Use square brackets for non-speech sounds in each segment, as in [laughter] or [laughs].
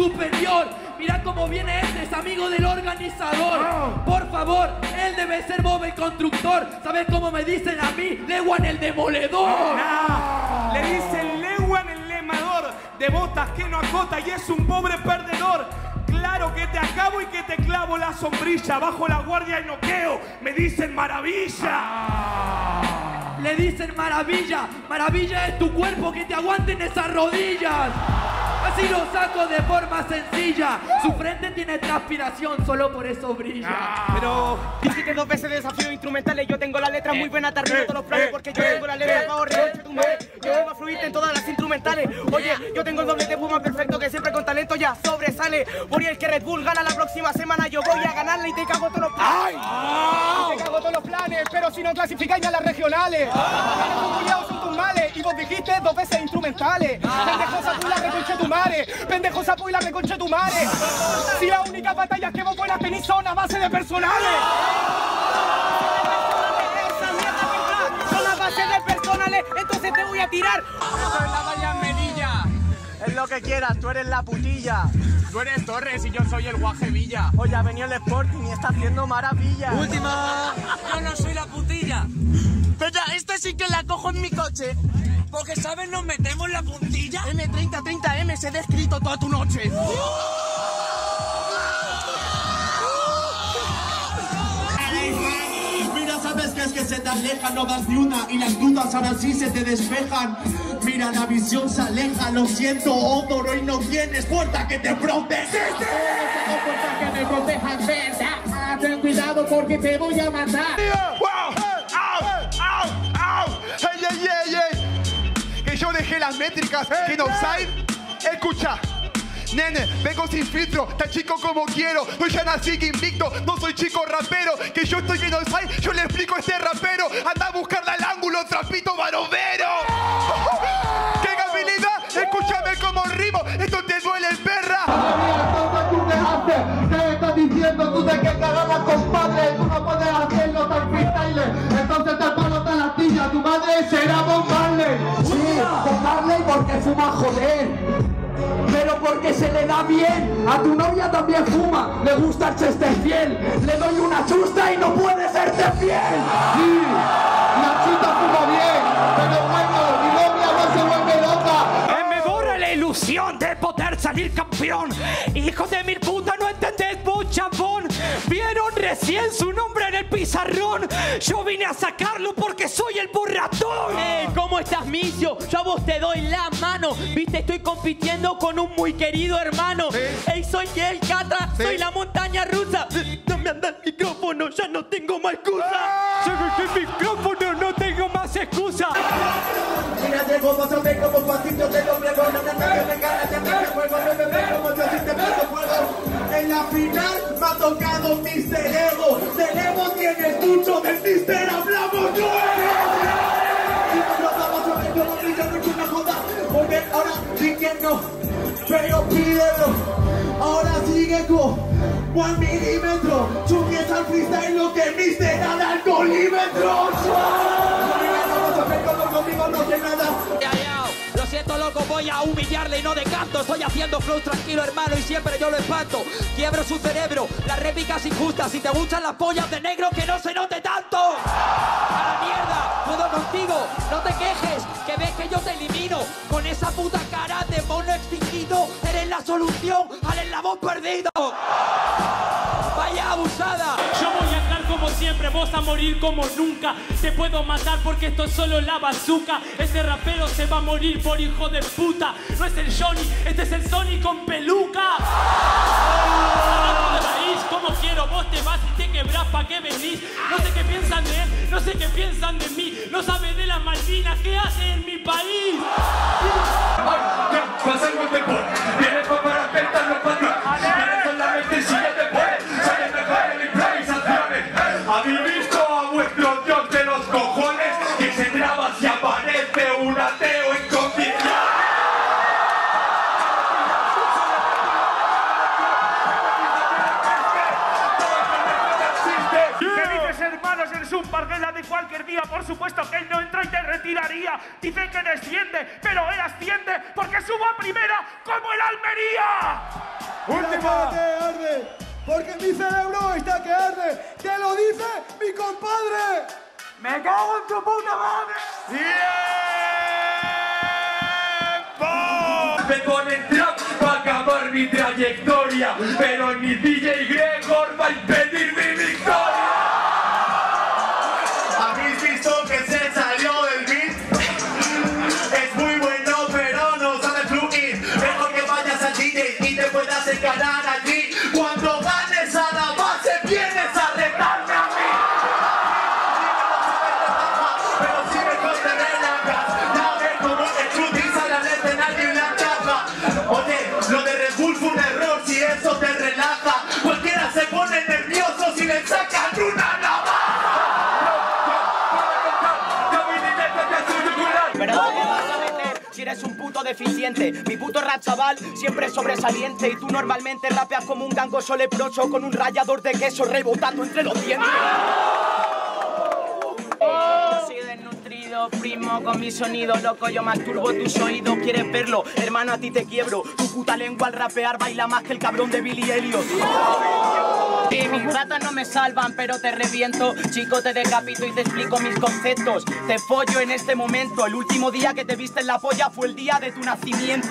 superior. Mira cómo viene este, es amigo del organizador. Por favor, él debe ser Bob el constructor. ¿Sabes cómo me dicen a mí? Leguan el demoledor. Nah, le dicen Lewan el lemador de botas que no acota y es un pobre perdedor. Claro que te acabo y que te clavo la sombrilla bajo la guardia y noqueo. Me dicen maravilla. Le dicen maravilla. Maravilla es tu cuerpo que te aguanten esas rodillas. Así lo saco de forma sencilla. Su frente tiene transpiración, solo por eso brilla. Pero Dijiste dos veces desafío instrumentales, yo tengo la letra muy buena, te arruino todos los planes porque yo tengo la letra para ahorrar tu madre. Yo vengo a fluirte en todas las instrumentales. Oye, yo tengo el doble de puma perfecto que siempre con talento ya sobresale. Por el que Red Bull gana la próxima semana, yo voy a ganarle y te cago todos los planes. Y Te cago todos los planes, pero si no clasificáis a las regionales. Los instrumentales. Pendejosa tú la reconche tu madre. Pendejosa tú y la reconche tu madre. Si la única batalla que vos buenas tenéis son a base de personales. Esa mierda que son las bases de personales, entonces te voy a tirar. Eso es la vallamedilla. Es lo que quieras, tú eres la putilla. Tú eres Torres y yo soy el Guaje Villa. Oye, ha venido el Sporting y está haciendo maravillas. Última. Yo no soy la putilla. Pero ya, esta sí que la cojo en mi coche. Porque, ¿sabes? Nos metemos la puntilla. M30, 30M, se he descrito toda tu noche. Mira, sabes que es que se te aleja, no das ni una y las dudas ahora sí se te despejan. Mira, la visión se aleja, lo siento, Odoro, y no tienes puerta que te protege. que me protejan, verdad. Ten cuidado porque te voy a matar. Las métricas en offside. Escucha. Nene, vengo sin filtro, tan chico como quiero. Yo ya nací invicto, no soy chico rapero. Que yo estoy en offside, yo le explico a este rapero. Anda a buscarle al ángulo, trapito barovero. [laughs] ¡Qué habilidad! Escúchame como fuma joder. Pero porque se le da bien, a tu novia también fuma, le gusta el Chesterfield, le doy una chusta y no puede serte fiel. Sí, Nachita fuma bien, pero bueno, mi novia no se vuelve loca. Eh, me borra la ilusión de poder salir campeón. Hijo de mil recién su nombre en el pizarrón. Yo vine a sacarlo porque soy el borratón. Eh, ¿Cómo estás, Micio? Yo a vos te doy la mano. Viste, estoy compitiendo con un muy querido hermano. Ey, soy el Catra, soy la montaña rusa. No me anda el micrófono, ya no tengo más excusa. Soy el micrófono, no tengo más excusa. Final me ha tocado Mr. Ego, tenemos y en el tucho del Mister hablamos Porque ahora sí que no, pero pídelo, ahora sigue con One milímetro, piensas al freestyle lo que Mister al alcoholímetro. Conmigo no nada. Loco, voy a humillarle y no de canto. Estoy haciendo flow tranquilo, hermano, y siempre yo lo espanto. Quiebro su cerebro, las réplicas injustas. Si te gustan las pollas de negro, que no se note tanto. A la mierda, puedo contigo, no te quejes, que ves que yo te elimino. Con esa puta cara de mono extinguido, eres la solución al eslabón perdido. A morir como nunca. Te puedo matar porque esto es solo la bazooka. Ese rapero se va a morir por hijo de puta. No es el Johnny, este es el Sony con peluca. De como quiero, vos te vas y te quebrás, ¿pa' qué venís? No sé qué piensan de él, no sé qué piensan de mí. No sabe de las Malvinas, ¿qué hace en mi país? Vienes para apretar los vienes solamente si Por supuesto que él no entra y te retiraría. Dice que desciende, pero él asciende porque subo a primera como el Almería. ¡Última! que arde! Porque mi cerebro está que arde. ¡Te lo dice mi compadre! ¡Me cago en tu puta madre! Vengo en el trap para acabar mi trayectoria, pero ni DJ Gregor Mi puto rap chaval siempre es sobresaliente y tú normalmente rapeas como un gangoso leproso con un rallador de queso rebotando entre los dientes. Soy desnutrido, primo, con mi sonido loco. Yo masturbo tus oídos, ¿quieres verlo? Hermano, a ti te quiebro. Tu puta lengua al rapear baila más que el cabrón de Billy Elliot Sí, mis ratas no me salvan, pero te reviento Chico, te decapito y te explico mis conceptos Te follo en este momento El último día que te viste en la polla fue el día de tu nacimiento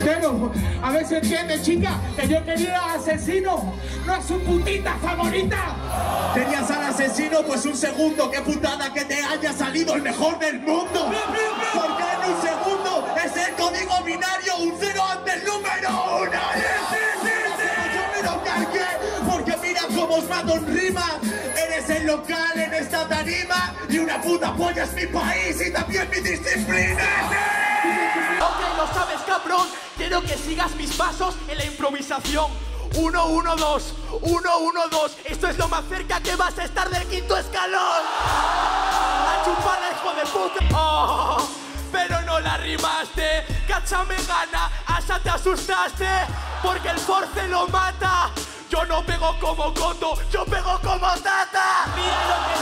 Pero, a ver si entiende, chica, que yo quería asesino, no a su putita favorita. Tenías al asesino, pues un segundo, qué putada que te haya salido el mejor del mundo. Porque en un segundo es el código binario, un cero ante el número uno. Mira cómo os mato en rima. Eres el local en esta tarima, y una puta polla es mi país y también mi disciplina. Ok, lo sabes, cabrón. Quiero que sigas mis pasos en la improvisación. 1, 1, 2, 1, 1, 2. Esto es lo más cerca que vas a estar del quinto escalón. A chuparla, hijo de puta. Oh, pero no la rimaste. Cacha me gana, asa te asustaste. Porque el force lo mata no pego como Coto, yo pego como Tata.